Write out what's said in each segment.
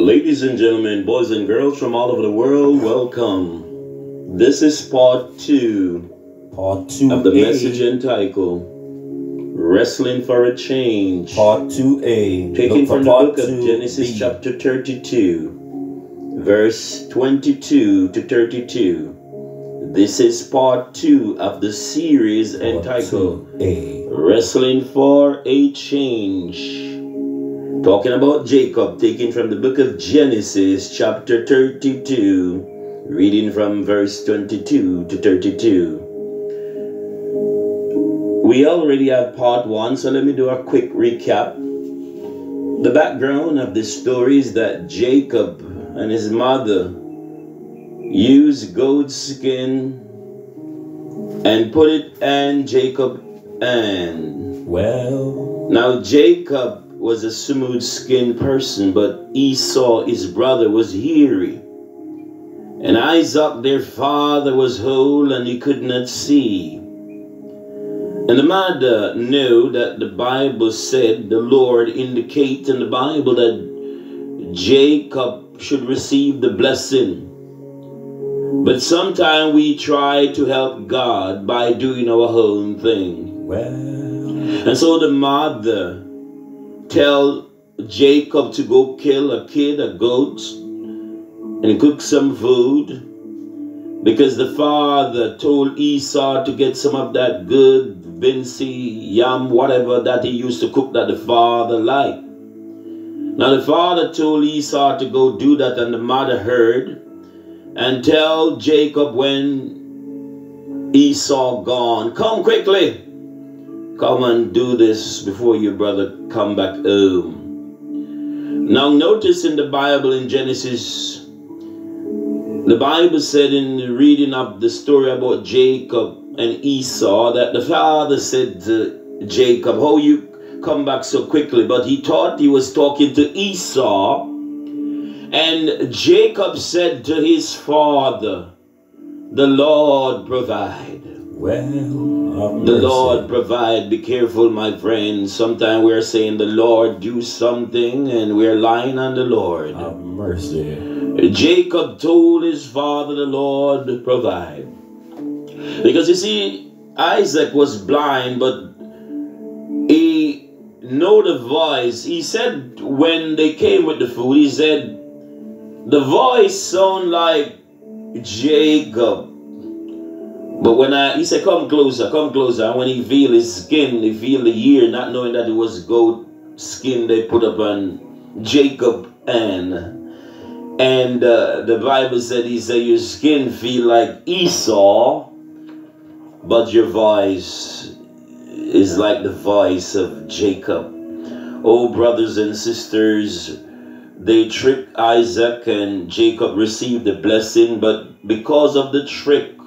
Ladies and gentlemen, boys and girls from all over the world, welcome. This is part two Part two of the A. message entitled Wrestling for a Change. Part two A. Taken from the book of Genesis, B. chapter 32, verse 22 to 32. This is part two of the series Part entitled A. Wrestling for a Change. Talking about Jacob, taken from the book of Genesis, chapter 32, reading from verse 22 to 32. We already have part one, so let me do a quick recap. The background of this story is that Jacob and his mother used goat skin and put it in Jacob and Well, now Jacob was a smooth skinned person, but Esau, his brother, was hairy. And Isaac, their father, was whole and he could not see. And the mother knew that the Bible said, the Lord indicate in the Bible that Jacob should receive the blessing. But sometimes we try to help God by doing our own thing. well, And so the mother tell Jacob to go kill a kid, a goat, and cook some food. Because the father told Esau to get some of that good Vinci, yam, whatever that he used to cook that the father liked. Now the father told Esau to go do that, and the mother heard and tell Jacob when Esau gone, come quickly. Come and do this before your brother come back home. Now notice in the Bible in Genesis, the Bible said in the reading of the story about Jacob and Esau that the father said to Jacob, how you come back so quickly? But he thought he was talking to Esau. And Jacob said to his father, the Lord provide. Well. The. Lord provide. Be careful, my friends. Sometimes we're saying the Lord do something and we're lying on the Lord. Have mercy. Jacob told his father the Lord provide. Because you see, Isaac was blind, but he know the voice. He said when they came with the food, he said, the voice sound like Jacob. But when I, he said, come closer, come closer. And when he veiled his skin, he veiled the ear, not knowing that it was goat skin they put up on Jacob and and uh, the Bible said, he said, your skin feel like Esau, but your voice is like the voice of Jacob. Oh, brothers and sisters, they tricked Isaac and Jacob received the blessing, but because of the trick,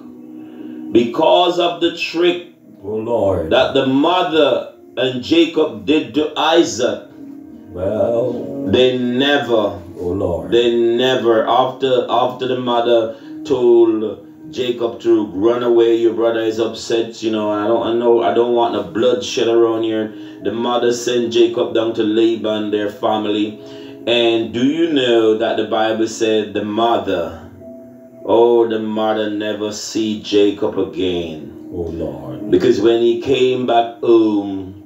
because of the trick Oh Lord. that the mother and Jacob did to Isaac, well, they never, oh Lord. they never, after after the mother told Jacob to run away, your brother is upset, you know, I don't I know I don't want no bloodshed around here. The mother sent Jacob down to Laban, their family. And do you know that the Bible said the mother, oh the mother never see Jacob again. oh Lord. Because when he came back home,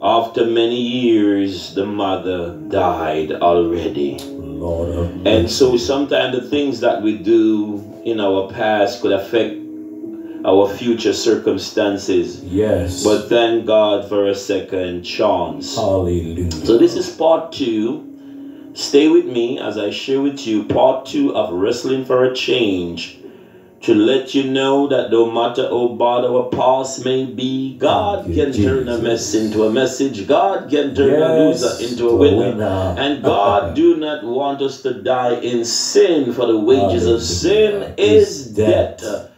after many years, the mother died already. Lord And so sometimes the things that we do in our past could affect our future circumstances. Yes. But thank God for a second chance. Hallelujah. So this is part two. Stay with me as I share with you part two of Wrestling for a Change. To let you know that no matter how bad our past may be, God can turn a mess into a message. God can turn a loser into a winner. winner. And God do not want us to die in sin, for the wages of sin is death.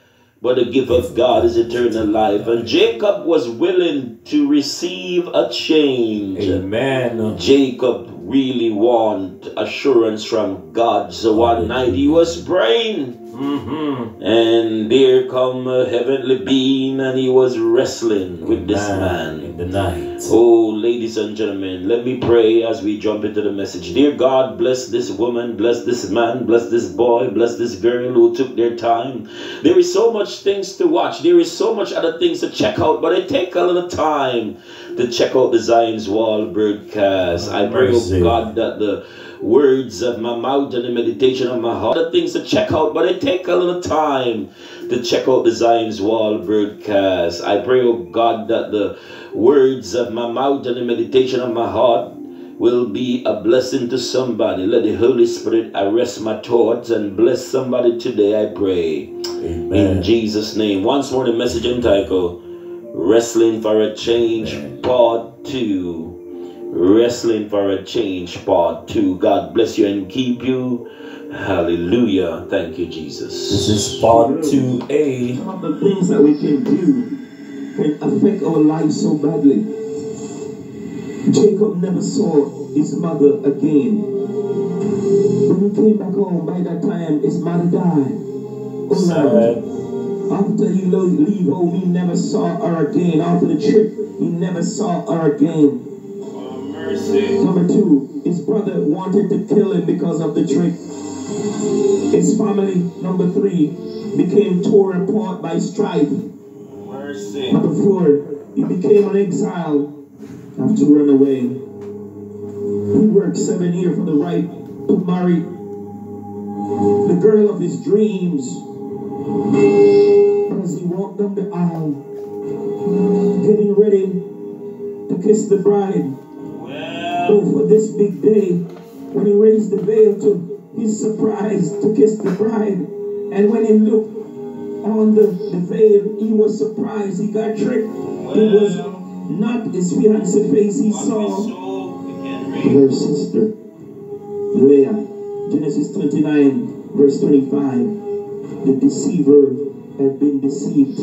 But the gift of God is eternal life. And Jacob was willing to receive a change. Amen. Jacob really want assurance from God. So one night he was praying. Mm-hmm. And there come a heavenly being and he was wrestling with this man. In the night. Oh, ladies and gentlemen, let me pray as we jump into the message. Dear God, bless this woman, bless this man, bless this boy, bless this girl who took their time. There is so much things to watch. There is so much other things to check out, but it take a little time to check out the Zion's Wall broadcast. I pray, oh God, that the words of my mouth and the meditation of my heart are things to check out, but it take a little time to check out the Zion's Wall broadcast. I pray, oh God, that the words of my mouth and the meditation of my heart will be a blessing to somebody. Let the Holy Spirit arrest my thoughts and bless somebody today, I pray. Amen. In. Jesus' name. Once more, the message entitled Wrestling for a Change, Amen. Part 2. Wrestling for a Change, Part 2. God bless you and keep you. Hallelujah. Thank you, Jesus. This is part 2A. Some of the things that we can do can affect our lives so badly. Jacob never saw his mother again. When he came back home, by that time, his mother died. Oh, Lord. Sad. After he lo- leave home, he never saw her again. After the trip, he never saw her again. Number two, his brother wanted to kill him because of the trick. His family, number three, became torn apart by strife. Mercy. Number four, he became an exile after run away. He worked seven years for the right to marry the girl of his dreams. But as he walked down the aisle, getting ready to kiss the bride, Oh, for this big day, when he raised the veil to his surprise to kiss the bride, and when he looked on the, the veil, he was surprised. He got tricked. It was not his fiancée face he saw. Her sister, Leah, Genesis 29, verse 25. The deceiver had been deceived.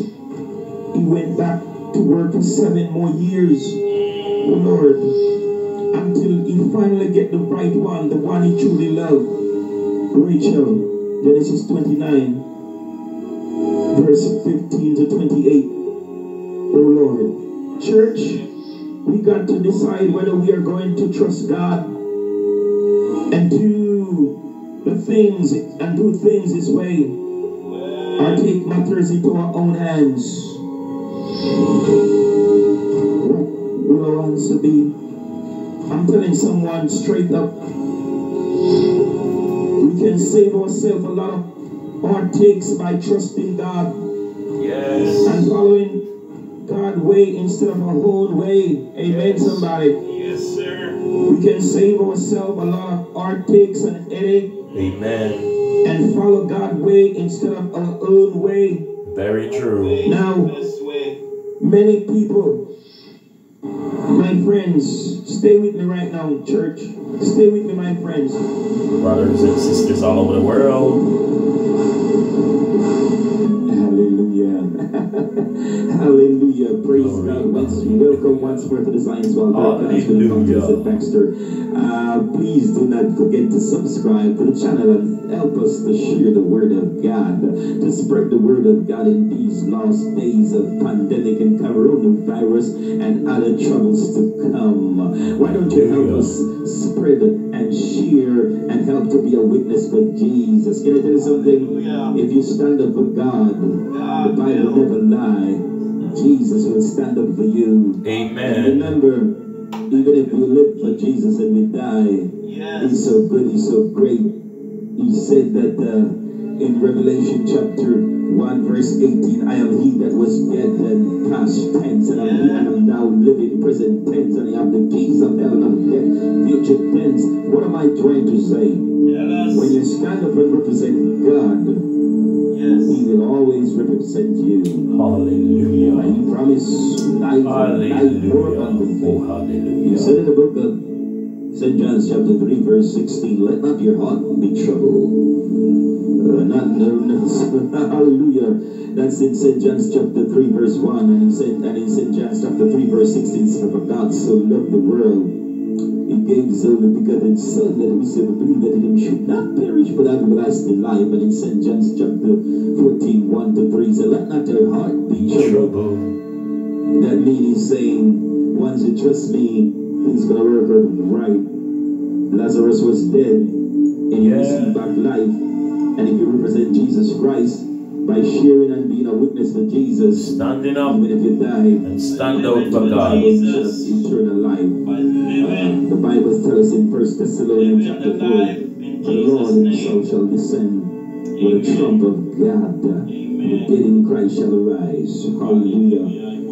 He went back to work for seven more years. Oh Lord, until he finally get the right one, the one he truly loved. Rachel, Genesis 29, verse 15 to 28. Oh Lord, church, we got to decide whether we are going to trust God and do the things and do things His way, or take matters into our own hands. What will our answer be? I'm telling someone straight up. We can save ourselves a lot of heartaches by trusting God Yes. and following God's way instead of our own way. Amen, somebody. Yes, sir. We can save ourselves a lot of heartaches and headache Amen. and follow God's way instead of our own way. Very true. Now, many people, my friends, stay with me right now, church. Stay with me, my friends. Brothers and sisters all over the world. Hallelujah. Praise Glory, God. Once, welcome once more to the Zion's Wall Broadcast with. Dr. Baxter. Uh, please do not forget to subscribe to the channel and help us to share the word of God, to spread the word of God in these last days of pandemic and coronavirus and other troubles to come. Why don't you help us spread and share and to be a witness for Jesus? Can I tell you something? Hallelujah. If you stand up for God, the Bible never lie. Jesus will stand up for you. And Amen. remember, even if we live for Jesus and we die, He's so good, He's so great. He said that uh, in Revelation chapter 1, verse 18, I am He that was dead and past tense, and I'm, he, and I'm now living present tense, and I have the keys of hell and of death, future tense. What am I trying to say? When you stand up and represent God, He will always represent you. And Hallelujah. He promised life, life more Hallelujah. abundantly. Oh, He hallelujah. said in the book of St. John chapter 3 verse 16, let not your heart be troubled. Uh, not nervous. Hallelujah. That's in St. John's chapter 3 verse 1 and in St. and in St. John's chapter 3 verse 16 it says, For God so loved the world he gave his only begotten son that whosoever believe that him should not perish but have everlasting life. And in St. John's chapter 14, 1 to 3 it says, Let not your heart be troubled. That means saying, once you trust me, things gonna work out right. Lazarus was dead, and you Yeah. receive back life. And if you represent Jesus Christ by sharing and being a witness to Jesus, Standing up even if you die, and stand out for God. Bible says eternal life. By Uh, the Bible tells us in First Thessalonians chapter 4, the Lord Jesus' himself shall descend with a trump of God. The dead in Christ shall arise. Hallelujah.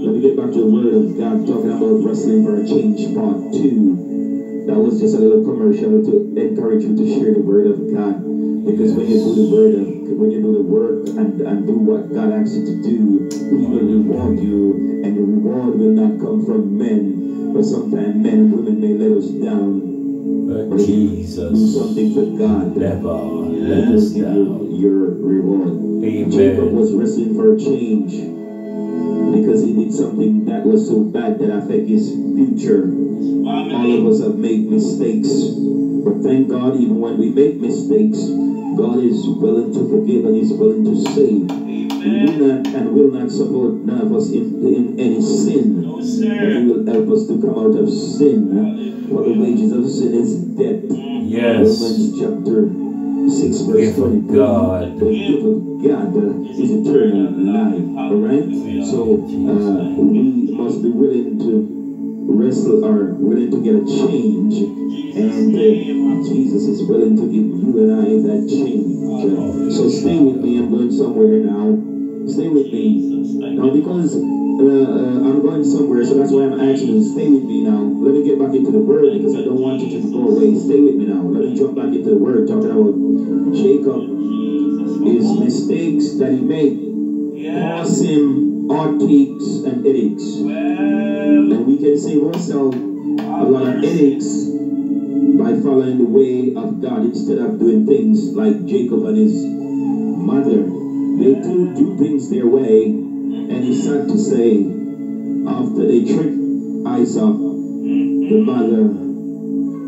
Let me get back to the word of God, talking about wrestling for a change, part two. That was just a little commercial to encourage you to share the word of God. Because when you do the word of when you do the work and, and do what God asks you to do, He will reward you, and the reward will not come from men. But sometimes men and women may let us down. But But you do Jesus something for God, never let us you down. your reward. Jacob was wrestling for a change because he did something that was so bad that affect his future. All of us have made mistakes, but thank God, even when we make mistakes, God is willing to forgive and He's willing to save. He amen. will not and will not support none of us in, in any sin, No, but He will help us to come out of sin. For the wages of sin is death. Yes. Romans chapter 6 verse Gift of 23. God. The gift of God is eternal life. Alright? So uh, we must be willing to wrestle are willing to get a change. And uh, Jesus is willing to give you and I that change. So stay with me. I'm going somewhere now. Stay with me. Now, because uh, uh, I'm going somewhere, so that's why I'm asking you, stay with me now. Let me get back into the word because I don't want you to go away. Stay with me now. Let me jump back into the word, talking about Jacob, his mistakes that he made, Him heartaches and. Well, And we can save ourselves a lot of headaches by following the way of God instead of doing things like Jacob and his mother. They do do things their way, and it's sad to say, after they tricked Isaac, the mother,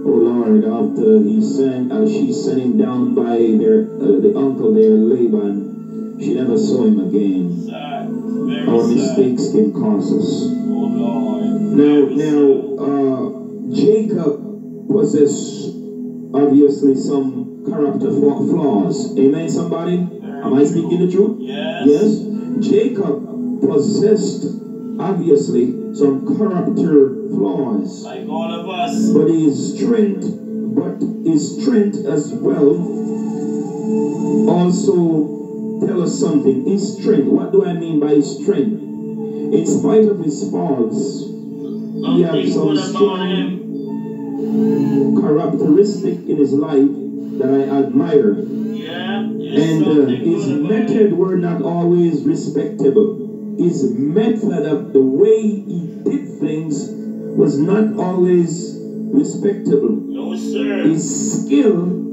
oh Lord, after he sent, uh, she sent him down by their uh, the uncle there, Laban, she never saw him again. sad. Our Very sad. mistakes can cause us. Oh, Now, now, uh, Jacob possessed obviously some character flaws. Amen, somebody? Am I speaking the truth? Yes. Yes. Jacob possessed obviously some character flaws, Like all of us. but his strength, but his strength as well, also tell us something. His strength. What do I mean by his strength? In spite of his faults, he has some strong characteristic in his life that I admire. Yeah. And uh, his method were not always respectable. His method of the way he did things was not always respectable. No, sir. His skill,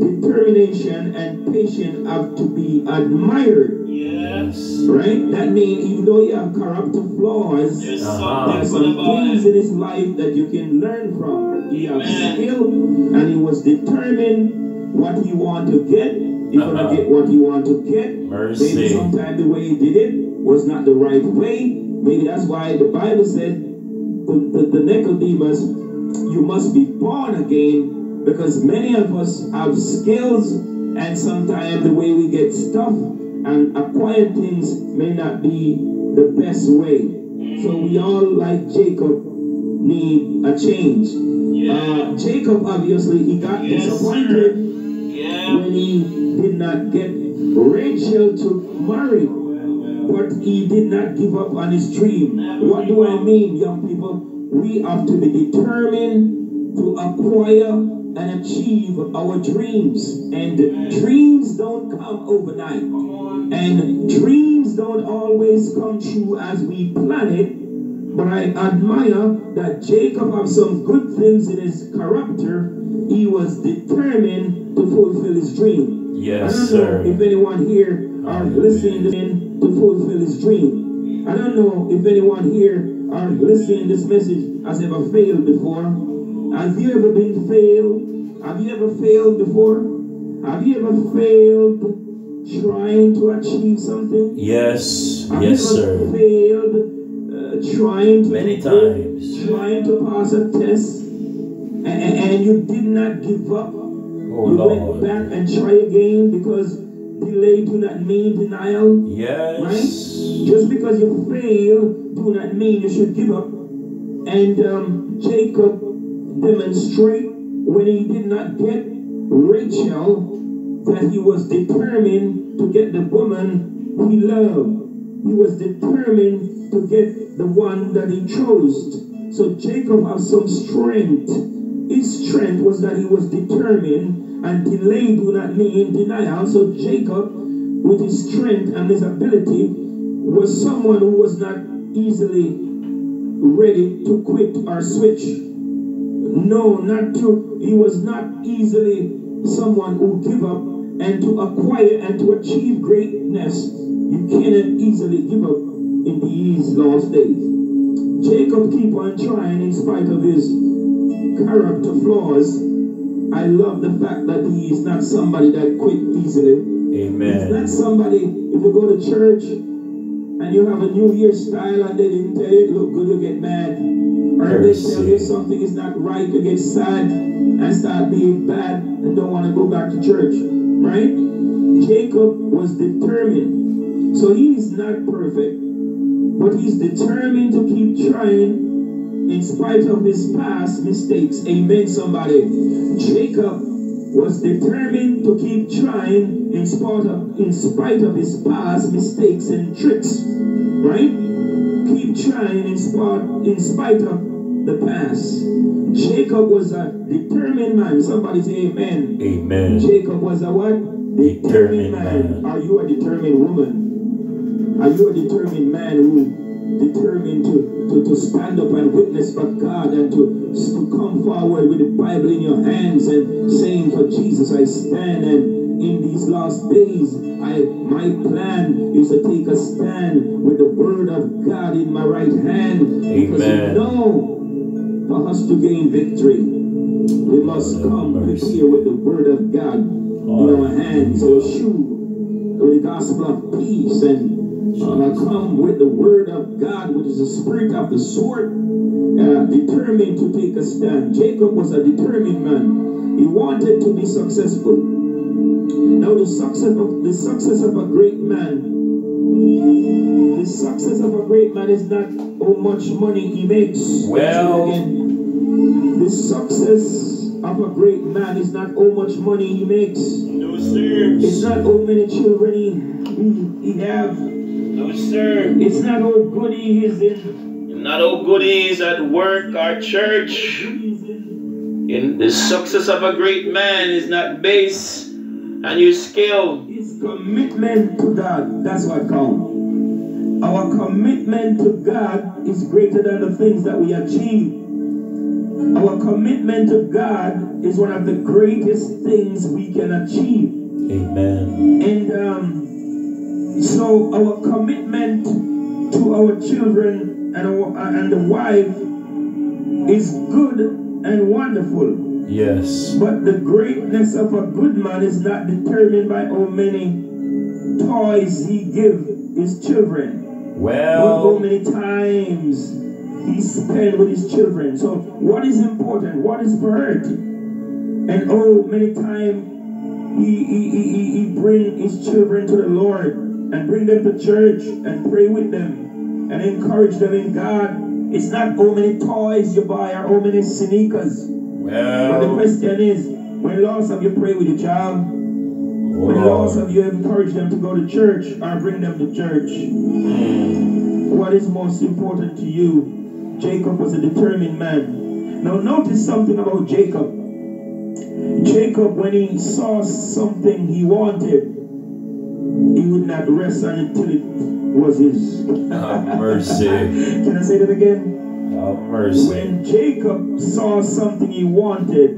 determination, and patience have to be admired. Yes. Right? That means even though he have character flaws, There's Uh-huh. there are something good some things in his life that you can learn from. He has Amen. skill and he was determined what he want to get. He's Uh-huh. gonna get what he want to get. Maybe sometimes the way he did it was not the right way. Maybe that's why the Bible said the, the, the Nicodemus, you must be born again because many of us have skills and sometimes the way we get stuff and acquire things may not be the best way. So we all, like Jacob, need a change. Yeah. Uh, Jacob, obviously, he got Yes, disappointed Yeah. when he did not get Rachel to marry, but he did not give up on his dream. What do I mean, young people? We have to be determined to acquire and achieve our dreams. And dreams don't come overnight. And dreams don't always come true as we plan it. But I admire that Jacob have some good things in his character. He was determined to fulfill his dream. Yes, I don't sir. know if anyone here are listening to him to fulfill his dream. I don't know if anyone here are listening to this message has ever failed before. Have you ever been failed? Have you ever failed before? Have you ever failed trying to achieve something? Yes. Have Yes, you ever sir. failed uh, trying to Many times. trying to pass a test, and, and you did not give up. Oh you went back and try again because delay do not mean denial. Yes. Right? Just because you fail do not mean you should give up. And um, Jacob demonstrate when he did not get Rachel that he was determined to get the woman he loved. He was determined to get the one that he chose. So Jacob had some strength. His strength was that he was determined, and delay do not mean denial. So Jacob, with his strength and his ability, was someone who was not easily ready to quit or switch. No, not to. He was not easily someone who give up and to acquire and to achieve greatness. You cannot easily give up in these last days. Jacob keep on trying in spite of his character flaws. I love the fact that he is not somebody that quit easily. He's Amen. not somebody, if you go to church and you have a New Year style and they didn't tell you it look good, you get mad. Or if they tell you something is not right, you get sad and start being bad and don't want to go back to church. Right? Jacob was determined. So he is not perfect, but he's determined to keep trying in spite of his past mistakes. Amen, somebody. Jacob was determined to keep trying in spite of in spite of his past mistakes and tricks. Right? Keep trying in spite in spite of the past. Jacob was a determined man. Somebody say amen. Amen. Jacob was a what? Determined man. Are you a determined woman? Are you a determined man who determined to, to, to stand up and witness for God and to, to come forward with the Bible in your hands and saying for Jesus I stand and in these last days I my plan is to take a stand with the word of God in my right hand because Amen. you know for us to gain victory we must come prepared with the word of God in our hands or shoe with the gospel of peace and uh, come with the word of God, which is the spirit of the sword, uh, determined to take a stand. Jacob was a determined man. He wanted to be successful. Now the success of the success of a great man, the success of a great man is not how much money he makes. Well- the success of a great man is not how much money he makes. No, sir. It's not how many children he, he, he have. No, sir. It's not how good he is in. Not how good he is at work or church. In the success of a great man is not based on your skill. His commitment to God. That's what counts. Our commitment to God is greater than the things that we achieve. Our commitment to God is one of the greatest things we can achieve. Amen. And um, so our commitment to our children and our, and the wife is good and wonderful. Yes. But the greatness of a good man is not determined by how many toys he give his children. Or how Well, many times he spend with his children. So what is important? What is priority? And oh, many times he, he, he, he, he bring his children to the Lord and bring them to church and pray with them and encourage them in God. It's not how many toys you buy or how many sneakers. Well, But the question is, when last have you pray with your child? Oh, when last Lord. have you encouraged them to go to church or bring them to church? Hmm. What is most important to you? Jacob was a determined man. Now notice something about Jacob. Jacob, when he saw something he wanted, he would not rest until it was his. Have mercy. Can I say that again? Have mercy. When Jacob saw something he wanted,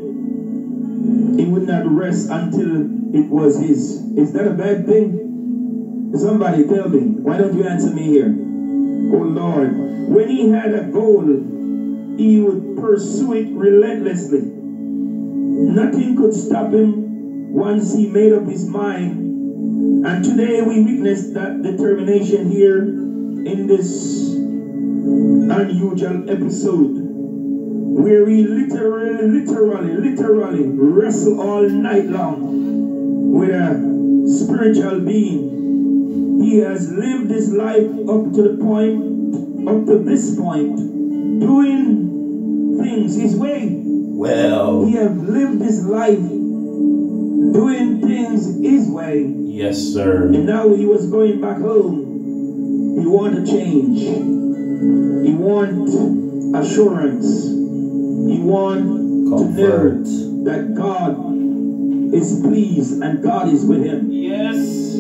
he would not rest until it was his. Is that a bad thing? Somebody tell me. Why don't you answer me here? Oh Lord. When he had a goal, he would pursue it relentlessly. Nothing could stop him once he made up his mind. And today we witness that determination here in this unusual episode where we literally, literally, literally wrestle all night long with a spiritual being. He has lived his life up to the point, up to this point, doing things his way. Well, He has lived his life doing things his way. yes, sir. And now he was going back home. He want to change. He want assurance. He want to Comfort. know that God is pleased and God is with him. Yes.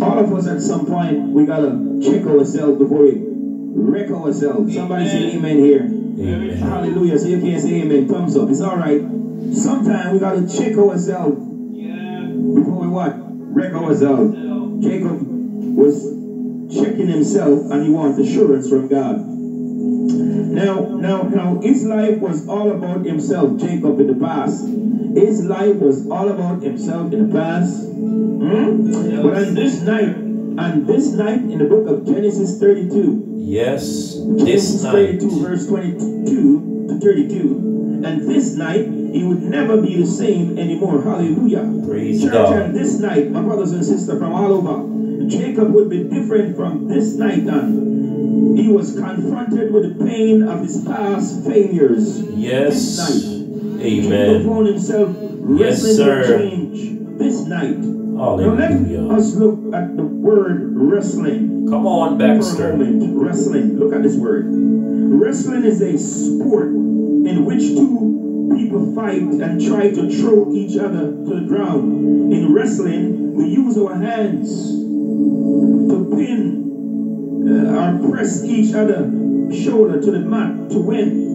All of us at some point we gotta check ourselves before we wreck ourselves. Somebody say amen here. Amen. Hallelujah. So you can't say amen. Thumbs up. It's alright. Sometimes we gotta check ourselves Yeah. before we what? Wreck ourselves. Jacob was checking himself and he wanted assurance from God. Now, now, now, his life was all about himself, Jacob in the past. His life was all about himself in the past. Hmm? But on this night, on this night in the book of Genesis 32, Yes, Genesis this 32, night. verse 22 to 32. And this night, he would never be the same anymore. Hallelujah. Praise Church, God. and this night, my brothers and sisters from all over, Jacob would be different from this night on. He was confronted with the pain of his past failures. Yes. This night. Jacob Amen. found himself Yes, wrestling sir. change this night. Now let us look at the word wrestling Come on, for a Baxter. moment. Wrestling. Look at this word. Wrestling is a sport in which two people fight and try to throw each other to the ground. In wrestling, we use our hands to pin uh, or press each other shoulder to the mat to win.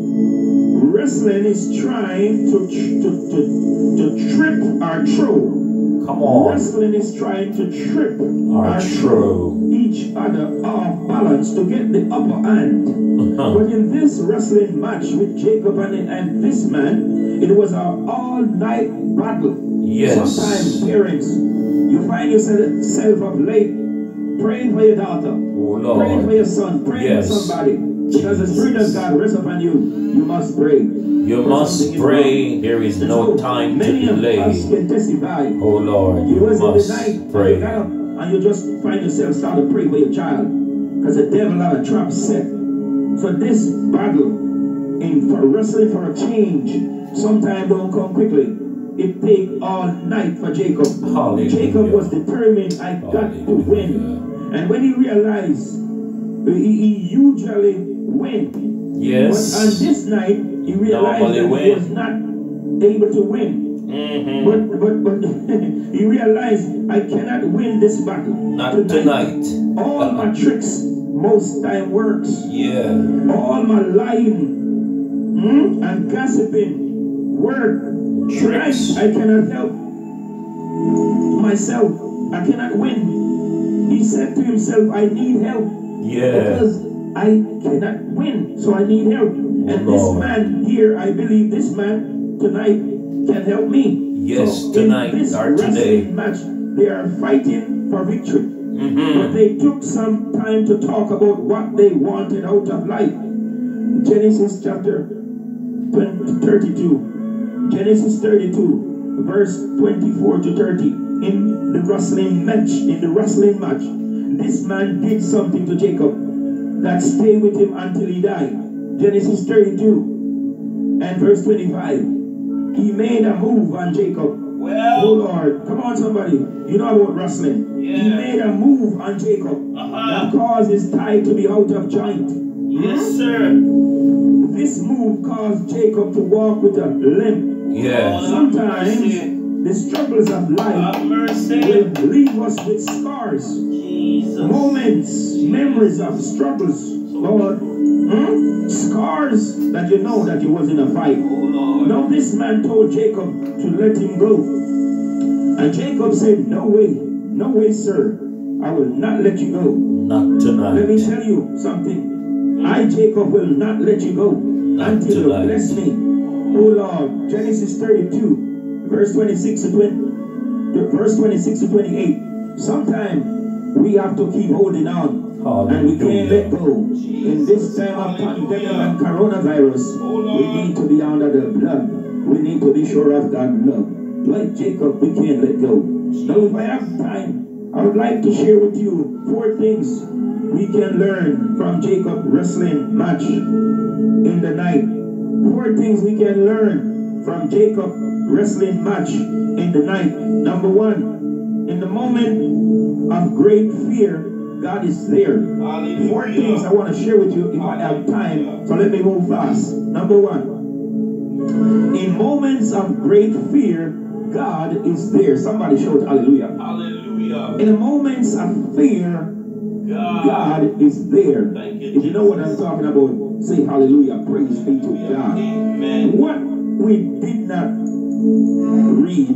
Wrestling is trying to, tr- to, to, to trip or throw. Come on. Wrestling is trying to trip Our or true. each other off balance to get the upper hand. But in this wrestling match with Jacob and, and this man, it was an all-night battle. Yes. Sometimes parents, you find yourself up late praying for your daughter, Oh, praying for your son, Pray Yes. for somebody. Because the Spirit of God rests upon you, you must pray. You For must pray. There is And no so, time to many of us delay. can testify Oh, Lord. you You was in the must night, you pray. up, and you just find yourself start to pray for your child. Because the devil had a trap set. So this battle in for wrestling for a change sometimes don't come quickly. It take all night for Jacob. Hallelujah. Jacob was determined, I got to win. And when he realized, he, he usually win. But on this night, he realized that he was not able to win. Mm -hmm. But but but he realized I cannot win this battle. Not tonight. All my tricks most time works. Yeah. All my lying hmm, and gossiping work. Tricks. Tonight I cannot help myself. I cannot win. He said to himself, I need help Yeah. because I cannot win, so I need help. And this man here, I believe this man tonight can help me. Yes, So tonight in this or today. match, they are fighting for victory. But Mhm. they took some time to talk about what they wanted out of life. Genesis chapter 20, 32. Genesis 32, verse 24 to 30. In the wrestling match, in the wrestling match, this man did something to Jacob that stayed with him until he died. Genesis 32 and verse 25. He made a move on Jacob. Well, Oh Well. Lord, come on somebody. You know about wrestling. He made a move on Jacob that Uh-huh. caused his tie to be out of joint. Yes, sir. This move caused Jacob to walk with a limp. Yes. Sometimes mercy. The struggles of life Have mercy. will leave us with scars, Jesus. moments, memories of struggles. Lord, hmm? scars that you know that you was in a fight. Oh, Now this man told Jacob to let him go. And Jacob said, No way, no way, sir. I will not let you go. Not tonight. Let me tell you something. I, Jacob, will not let you go until you bless me. Oh Lord, Genesis 32, verse 26 to 20, verse 26 to 28. Sometime we have to keep holding on. And we can't let go. In this time of pandemic and coronavirus, we need to be under the blood. We need to be sure of God's love. Like Jacob, we can't let go. Now, if I have time, I would like to share with you four things we can learn from Jacob wrestling match in the night. Four things we can learn from Jacob wrestling match in the night. Number one, in the moment of great fear, God is there. Four things I want to share with you if I have time. So let me move fast. Number one, in moments of great fear, God is there. Somebody shout hallelujah. Hallelujah. In the moments of fear, God. God is there. Thank you, If you know what I'm talking about, say hallelujah. Praise be to God. Amen. What we did not read,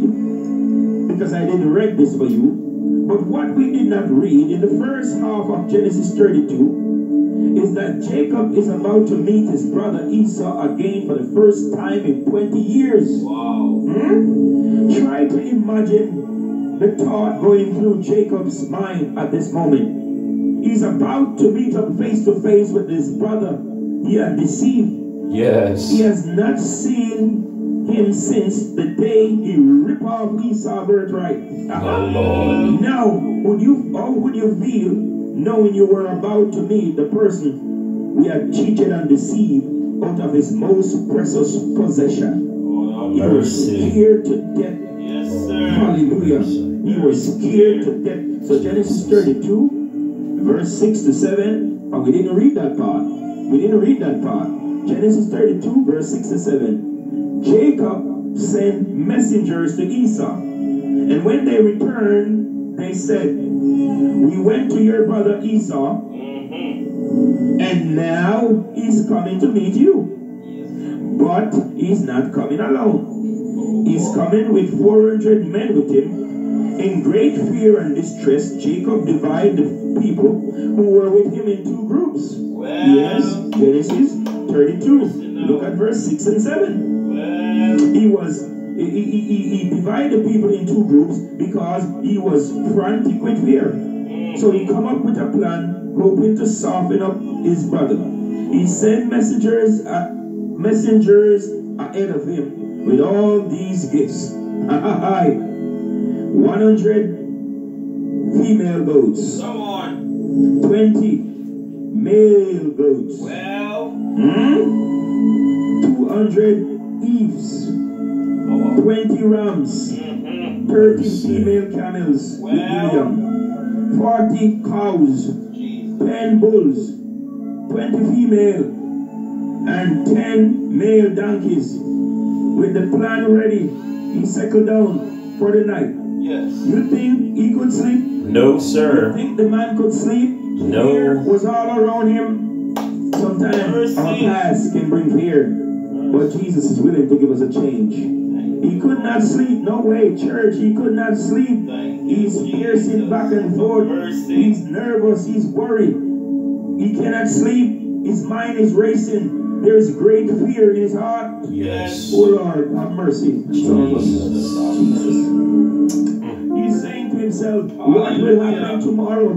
because I didn't read this for you, but what we did not read in the first half of Genesis 32 is that Jacob is about to meet his brother Esau again for the first time in 20 years. Wow. Hmm? Try to imagine the thought going through Jacob's mind at this moment. He's about to meet up face to face with his brother he had deceived. Yes. He has not seen him since the day he ripped off Esau's birthright. Oh, Lord. Now, would you how would you feel knowing you were about to meet the person we had cheated and deceived out of his most precious possession? Oh, He was scared to death. Yes, sir. Hallelujah. He was scared to death. So Genesis 32, verse 6 to 7. And we didn't read that part. We didn't read that part. Genesis 32, verse 6 to 7. Jacob sent messengers to Esau. And when they returned, they said, We went to your brother Esau, Mm-hmm. and now he's coming to meet you. But he's not coming alone. He's coming with 400 men with him. In great fear and distress, Jacob divided the people who were with him in two groups. Well. Yes, Genesis 32. Look at verse 6 and 7. He was he, he, he, divided the people in two groups because he was frantic with fear. So he come up with a plan, hoping to soften up his brother. He sent messengers, uh, messengers ahead of him with all these gifts. 100 female goats, 20 male goats, Well. Hmm? 200 eves, Oh. 20 rams, Mm-hmm. 30 female camels with Well. 40 cows, Jesus. 10 bulls, 20 female, and 10 male donkeys. With the plan ready, he settled down for the night. Yes. You think he could sleep? No, sir. You sir. think the man could sleep? No. Fear was all around him. Sometimes our past can bring fear, but Jesus is willing to give us a change. He could not sleep. No way, church. He could not sleep. He's piercing back and forth. He's nervous. He's worried. He cannot sleep. His mind is racing. There is great fear in his heart. Yes. Oh Lord, have mercy. Jesus. Jesus. He's saying to himself, What will happen tomorrow?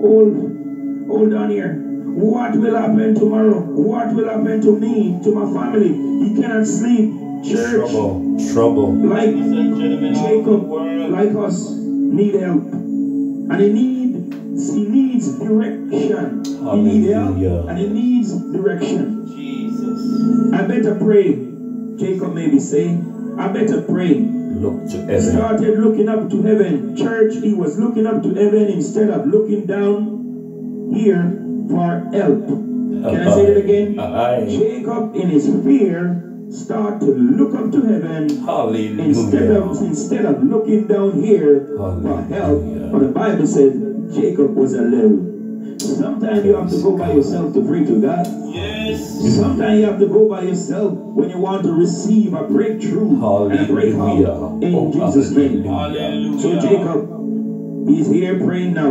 Hold, hold on here. What will happen tomorrow? What will happen to me, to my family? He cannot sleep. Church, Trouble. Trouble. like Ladies and gentlemen of the Jacob, like us, need help. And he needs he needs direction. He need help and he needs direction. Jesus. I better pray. Jacob may be saying, I better pray. Look to heaven. started looking up to heaven. Church, he was looking up to heaven instead of looking down here for help. Can I say it again? Aye. Jacob, in his fear, start to look up to heaven instead of Hallelujah. instead of looking down here for help. But the Bible says Jacob was alone. Sometimes you have to go by yourself to pray to God. Yes. Sometimes you have to go by yourself when you want to receive a breakthrough and a breakthrough Hallelujah. in Oh, Jesus' name. Hallelujah. So Jacob, he's here praying now.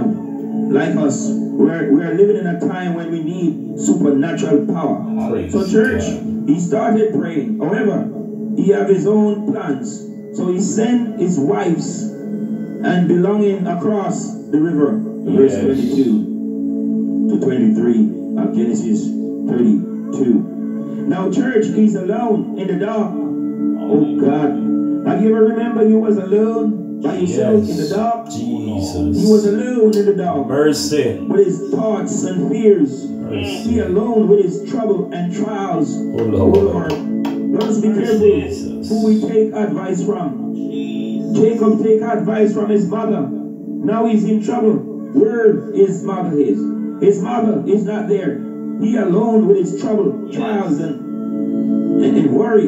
Like us, we're, we're living in a time when we need supernatural power. Praise So church, God. he started praying. However, he have his own plans. So he sent his wives and belonging across the river. Verse Yes. 22. to 23 of Genesis 32. Now, church, he's alone in the dark. Oh God. Have you ever remember you was alone by yourself in the dark? He was alone in the dark Mercy. with his thoughts and fears. He alone with his trouble and trials. Oh Oh Lord. Lord. Let us be careful Jesus. who we take advice from. Jesus. Jacob take advice from his mother. Now he's in trouble. Where his mother is. His mother is not there. He alone with his trouble, trials, and, and, and worry.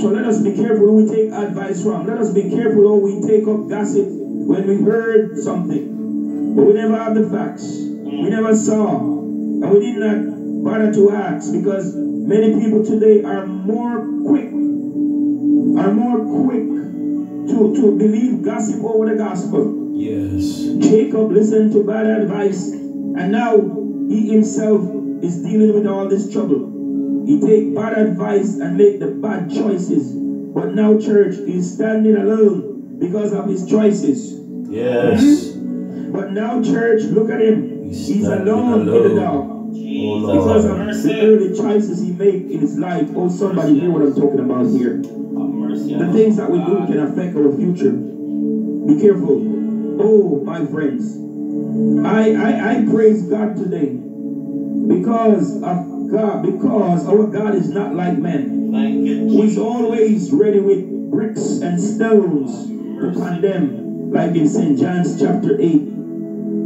So let us be careful who we take advice from. Let us be careful how we take up gossip when we heard something. But we never had the facts. We mm. never saw. And we did not bother to ask because many people today are more quick, are more quick to, to believe gossip over the gospel. Yes. Jacob listened to bad advice, and now he himself is dealing with all this trouble. He take bad advice and make the bad choices. But now church is standing alone because of his choices. Yes. But now church, look at him. He's He's standing alone, in the alone. dark. Oh Because Lord. of the early choices he made in his life. Oh, somebody hear what I'm talking about here. Have mercy on The things that we do can affect our future. Be careful. Oh, my friends. I, I, I praise God today because of God, because our God is not like man. Thank you, He's always ready with bricks and stones to condemn, like in St. John's chapter 8.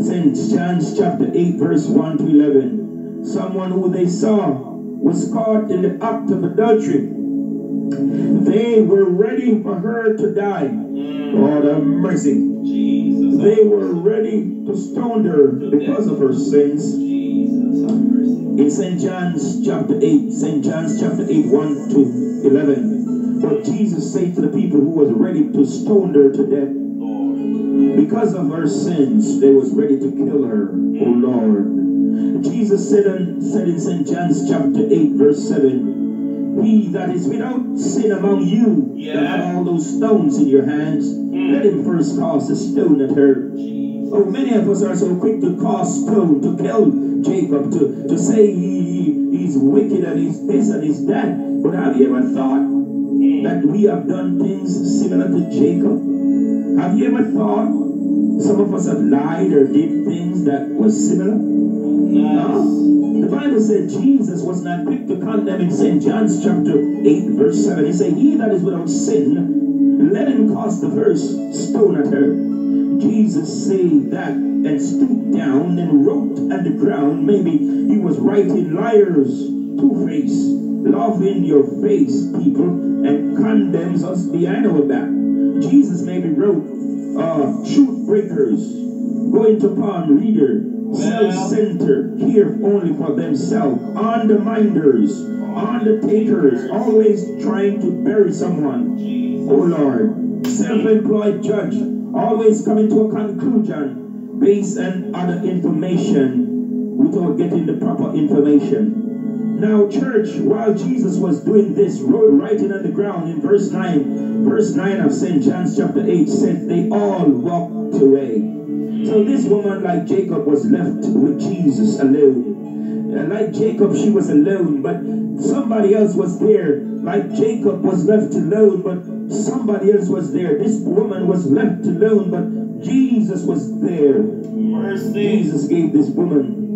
St. John's chapter 8, verse 1 to 11. Someone who they saw was caught in the act of adultery. They were ready for her to die. Lord have mercy. Jesus. They were ready to stone her because of her sins. Jesus. In St. John's chapter 8, St. John's chapter 8, 1 to 11. But Jesus said to the people who was ready to stone her to death. Because of her sins, they was ready to kill her. Oh Lord. Jesus said in, said in St. John's chapter 8, verse 7, He that is without sin among you, that have all those stones in your hands, hmm. let him first cast a stone at her. Oh, many of us are so quick to cast stone, to kill Jacob, to, to say he, he- he's wicked and he's this and he's that. But have you ever thought that we have done things similar to Jacob? Have you ever thought some of us have lied or did things that was similar? No. The Bible said Jesus was not quick to condemn in St. John's chapter 8, verse 7. He said, He that is without sin, let him cast the first stone at her. Jesus said that and stooped down and wrote at the ground. Maybe he was writing liars, two-faced, love in your face, people, and condemns us behind our back. Jesus maybe wrote, uh, truth breakers, going to palm reader, self-centered, care only for themselves, underminers, undertakers, always trying to bury someone. Oh Lord, self-employed judge, always coming to a conclusion based on other information without getting the proper information. Now, church, while Jesus was doing this, wrote writing on the ground in verse 9, verse 9 of St. John's chapter 8 said, They all walked away. So this woman, like Jacob, was left with Jesus alone. And like Jacob, she was alone, but somebody else was there. Like Jacob was left alone, but somebody else was there. This woman was left alone, but Jesus was there. Mercy. Jesus gave this woman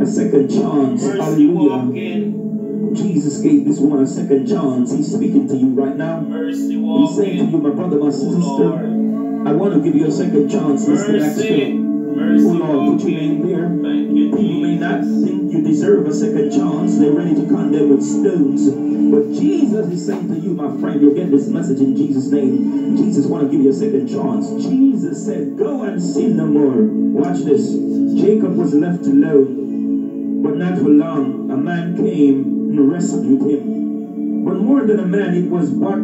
a second chance. Mercy Hallelujah. Jesus gave this woman a second chance. He's speaking to you right now. Mercy He's saying to you, my brother, my Oh, sister, Lord. I want to give you a second chance. Listen, Mercy. 2. Mercy Oh Lord, put your name there. Thank you, People may not think you deserve a second chance. They're ready to condemn with stones. But Jesus is saying to you, my friend, you'll get this message in Jesus' name. Jesus want to give you a second chance. Jesus said, go and sin no more. Watch this. Jacob was left alone, long. A man came and with him. But more than a man, it was what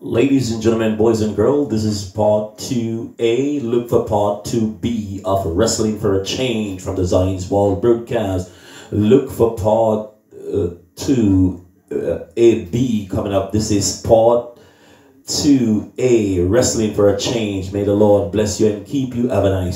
Ladies and gentlemen, boys and girls, this is part 2A. Look for part 2B of Wrestling for a Change from the Zion's Wall broadcast. Look for part uh, 2 uh, coming up. This is part 2A Wrestling for a Change. May the Lord bless you and keep you. Have a nice